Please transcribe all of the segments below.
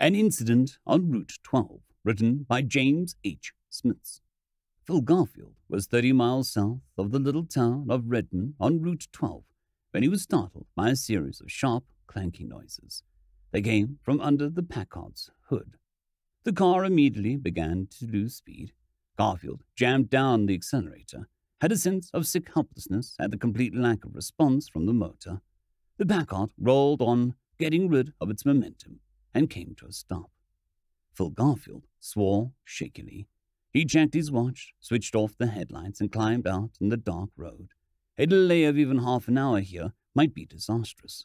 An Incident on Route 12, written by James H. Schmitz. Phil Garfield was 30 miles south of the little town of Redmond on Route 12 when he was startled by a series of sharp, clanking noises. They came from under the Packard's hood. The car immediately began to lose speed. Garfield jammed down the accelerator, had a sense of sick helplessness at the complete lack of response from the motor. The Packard rolled on, getting rid of its momentum, and came to a stop. Phil Garfield swore shakily. He checked his watch, switched off the headlights, and climbed out in the dark road. A delay of even half an hour here might be disastrous.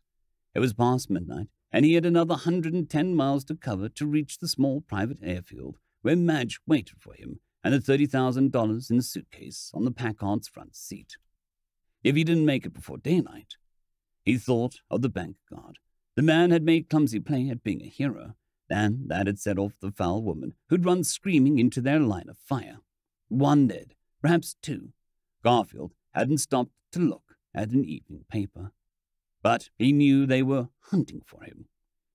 It was past midnight, and he had another hundred and ten miles to cover to reach the small private airfield where Madge waited for him and the $30,000 in the suitcase on the Packard's front seat. If he didn't make it before daylight, he thought of the bank guard. The man had made clumsy play at being a hero, and that had set off the foul woman who'd run screaming into their line of fire. One dead, perhaps two. Garfield hadn't stopped to look at an evening paper. But he knew they were hunting for him.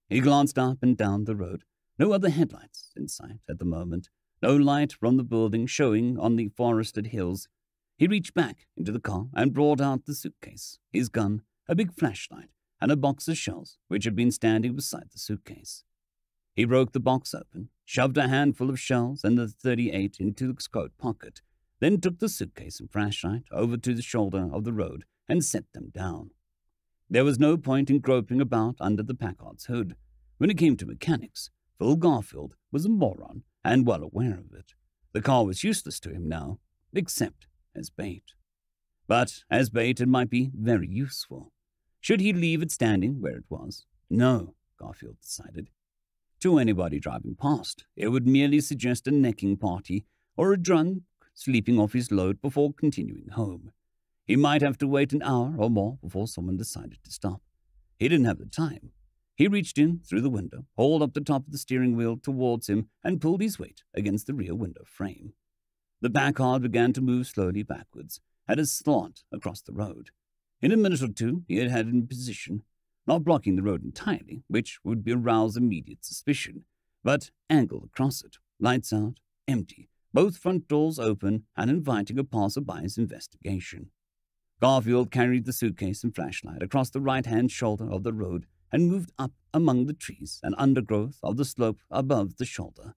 He glanced up and down the road. No other headlights in sight at the moment, no light from the building showing on the forested hills. He reached back into the car and brought out the suitcase, his gun, a big flashlight, and a box of shells which had been standing beside the suitcase. He broke the box open, shoved a handful of shells and the 38 into his coat pocket, then took the suitcase and flashlight over to the shoulder of the road and set them down. There was no point in groping about under the Packard's hood. When it came to mechanics, Phil Garfield was a moron and well aware of it. The car was useless to him now, except as bait. But as bait, it might be very useful. Should he leave it standing where it was? No, Garfield decided. To anybody driving past, it would merely suggest a necking party or a drunk sleeping off his load before continuing home. He might have to wait an hour or more before someone decided to stop. He didn't have the time. He reached in through the window, hauled up the top of the steering wheel towards him, and pulled his weight against the rear window frame. The Packard began to move slowly backwards, at a slant across the road. In a minute or two, he had had in position, not blocking the road entirely, which would be arouse immediate suspicion, but angled across it, lights out, empty, both front doors open and inviting a passerby's investigation. Garfield carried the suitcase and flashlight across the right hand shoulder of the road and moved up among the trees and undergrowth of the slope above the shoulder.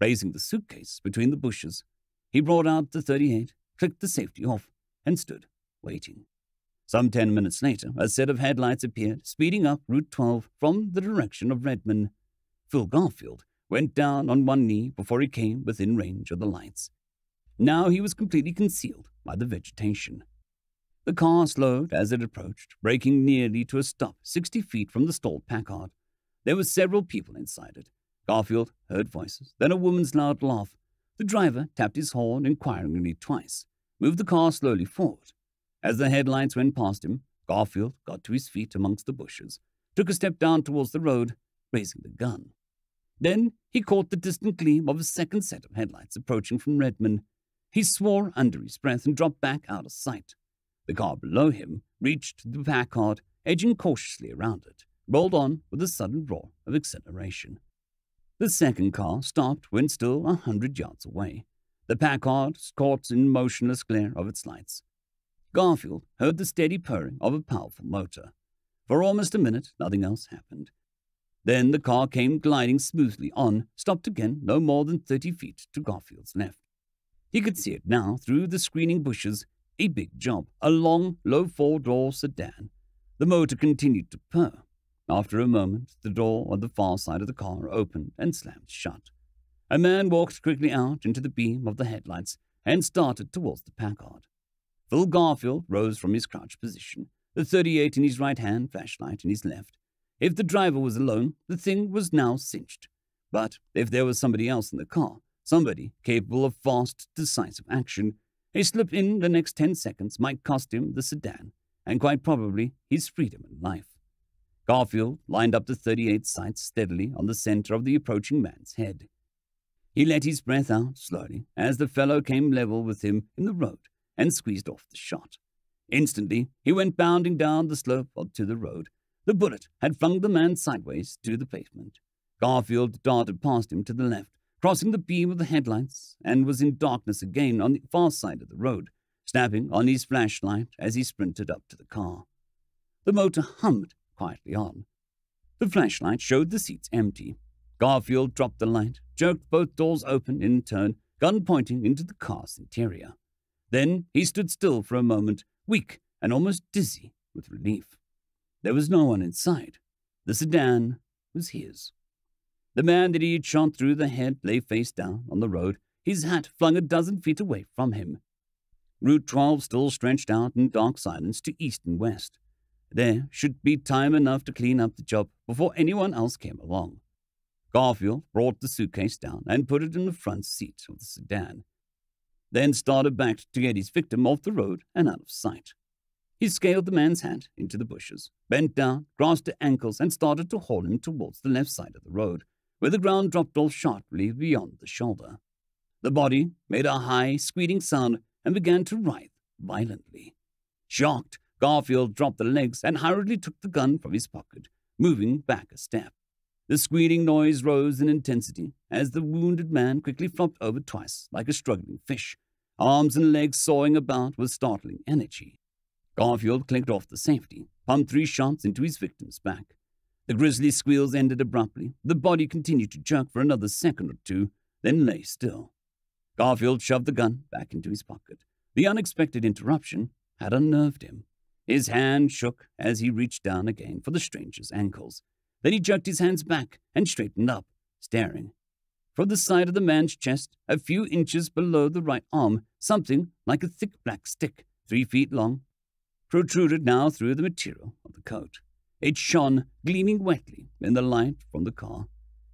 Raising the suitcase between the bushes, he brought out the 38, clicked the safety off, and stood waiting. Some ten minutes later, a set of headlights appeared, speeding up Route 12 from the direction of Redmond. Phil Garfield went down on one knee before he came within range of the lights. Now he was completely concealed by the vegetation. The car slowed as it approached, braking nearly to a stop sixty feet from the stalled Packard. There were several people inside it. Garfield heard voices, then a woman's loud laugh. The driver tapped his horn inquiringly twice, moved the car slowly forward. As the headlights went past him, Garfield got to his feet amongst the bushes, took a step down towards the road, raising the gun. Then he caught the distant gleam of a second set of headlights approaching from Redmond. He swore under his breath and dropped back out of sight. The car below him reached the Packard, edging cautiously around it, rolled on with a sudden roar of acceleration. The second car stopped when still a hundred yards away. The Packard caught in motionless glare of its lights. Garfield heard the steady purring of a powerful motor. For almost a minute, nothing else happened. Then the car came gliding smoothly on, stopped again no more than thirty feet to Garfield's left. He could see it now through the screening bushes, a big job, a long, low four-door sedan. The motor continued to purr. After a moment, the door on the far side of the car opened and slammed shut. A man walked quickly out into the beam of the headlights and started towards the Packard. Phil Garfield rose from his crouched position, the 38 in his right hand, flashlight in his left. If the driver was alone, the thing was now cinched. But if there was somebody else in the car, somebody capable of fast, decisive action, a slip in the next 10 seconds might cost him the sedan, and quite probably his freedom and life. Garfield lined up the 38 sights steadily on the center of the approaching man's head. He let his breath out slowly as the fellow came level with him in the road and squeezed off the shot. Instantly, he went bounding down the slope to the road. The bullet had flung the man sideways to the pavement. Garfield darted past him to the left, crossing the beam of the headlights, and was in darkness again on the far side of the road, snapping on his flashlight as he sprinted up to the car. The motor hummed quietly on. The flashlight showed the seats empty. Garfield dropped the light, jerked both doors open in turn, gun pointing into the car's interior. Then he stood still for a moment, weak and almost dizzy with relief. There was no one inside. The sedan was his. The man that he had shot through the head lay face down on the road, his hat flung a dozen feet away from him. Route 12 still stretched out in dark silence to east and west. There should be time enough to clean up the job before anyone else came along. Garfield brought the suitcase down and put it in the front seat of the sedan, then started back to get his victim off the road and out of sight. He scaled the man's hat into the bushes, bent down, grasped the ankles, and started to haul him towards the left side of the road, where the ground dropped off sharply beyond the shoulder. The body made a high, squealing sound and began to writhe violently. Shocked, Garfield dropped the legs and hurriedly took the gun from his pocket, moving back a step. The squealing noise rose in intensity as the wounded man quickly flopped over twice like a struggling fish, arms and legs sawing about with startling energy. Garfield clicked off the safety, pumped three shots into his victim's back. The grisly squeals ended abruptly. The body continued to jerk for another second or two, then lay still. Garfield shoved the gun back into his pocket. The unexpected interruption had unnerved him. His hand shook as he reached down again for the stranger's ankles. Then he jerked his hands back and straightened up, staring. From the side of the man's chest, a few inches below the right arm, something like a thick black stick, three feet long, protruded now through the material of the coat. It shone, gleaming wetly, in the light from the car.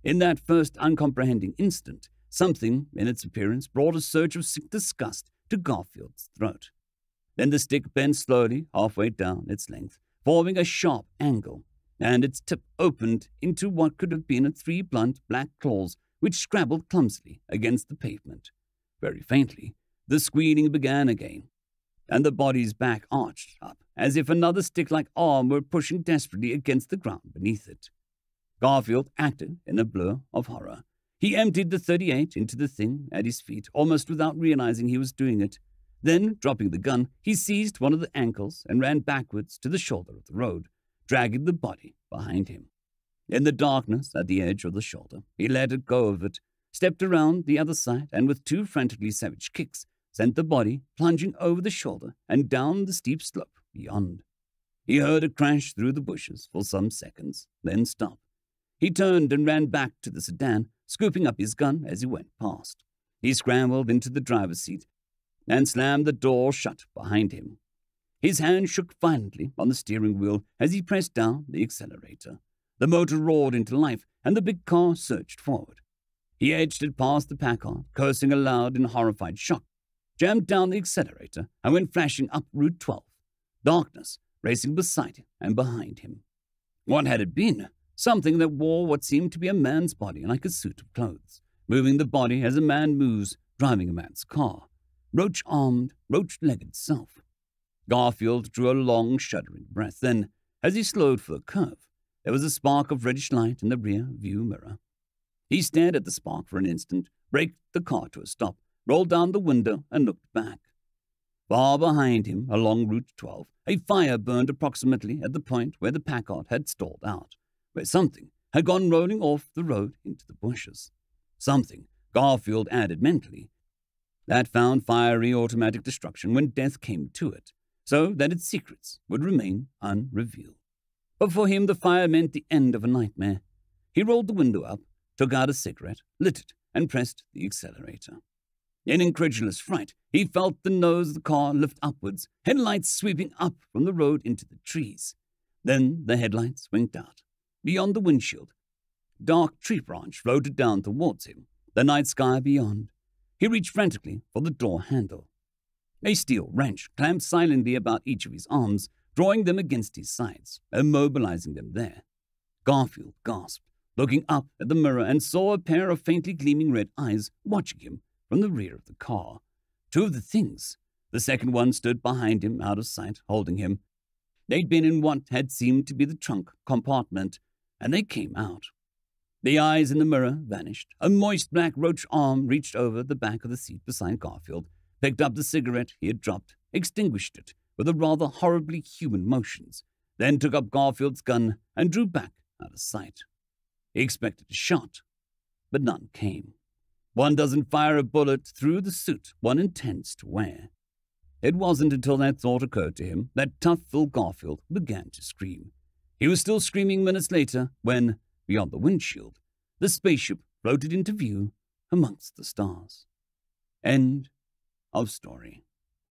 In that first uncomprehending instant, something in its appearance brought a surge of sick disgust to Garfield's throat. Then the stick bent slowly halfway down its length, forming a sharp angle, and its tip opened into what could have been a three blunt black claws which scrabbled clumsily against the pavement. Very faintly, the squealing began again, and the body's back arched up, as if another stick like arm were pushing desperately against the ground beneath it. Garfield acted in a blur of horror. He emptied the 38 into the thing at his feet, almost without realizing he was doing it. Then, dropping the gun, he seized one of the ankles and ran backwards to the shoulder of the road, dragging the body behind him. In the darkness at the edge of the shoulder, he let it go of it, stepped around the other side, and with two frantically savage kicks, sent the body plunging over the shoulder and down the steep slope beyond. He heard a crash through the bushes for some seconds, then stop. He turned and ran back to the sedan, scooping up his gun as he went past. He scrambled into the driver's seat and slammed the door shut behind him. His hand shook violently on the steering wheel as he pressed down the accelerator. The motor roared into life, and the big car surged forward. He edged it past the Packard, cursing aloud in horrified shock jammed down the accelerator, and went flashing up Route 12. Darkness racing beside him and behind him. What had it been? Something that wore what seemed to be a man's body like a suit of clothes, moving the body as a man moves, driving a man's car. Roach armed, roach legged self. Garfield drew a long, shuddering breath. Then, as he slowed for a curve, there was a spark of reddish light in the rear view mirror. He stared at the spark for an instant, braked the car to a stop, rolled down the window, and looked back. Far behind him, along Route 12, a fire burned approximately at the point where the Packard had stalled out, where something had gone rolling off the road into the bushes. Something, Garfield added mentally, that found fiery automatic destruction when death came to it, so that its secrets would remain unrevealed. But for him, the fire meant the end of a nightmare. He rolled the window up, took out a cigarette, lit it, and pressed the accelerator. In incredulous fright, he felt the nose of the car lift upwards, headlights sweeping up from the road into the trees. Then the headlights winked out. Beyond the windshield, dark tree branch floated down towards him, the night sky beyond. He reached frantically for the door handle. A steel wrench clamped silently about each of his arms, drawing them against his sides, immobilizing them there. Garfield gasped, looking up at the mirror, and saw a pair of faintly gleaming red eyes watching him from the rear of the car. Two of the things. The second one stood behind him, out of sight, holding him. They'd been in what had seemed to be the trunk compartment, and they came out. The eyes in the mirror vanished. A moist black roach arm reached over the back of the seat beside Garfield, picked up the cigarette he had dropped, extinguished it with a rather horribly human motions, then took up Garfield's gun and drew back out of sight. He expected a shot, but none came. One doesn't fire a bullet through the suit one intends to wear. It wasn't until that thought occurred to him that tough Phil Garfield began to scream. He was still screaming minutes later when, beyond the windshield, the spaceship floated into view amongst the stars. End of story.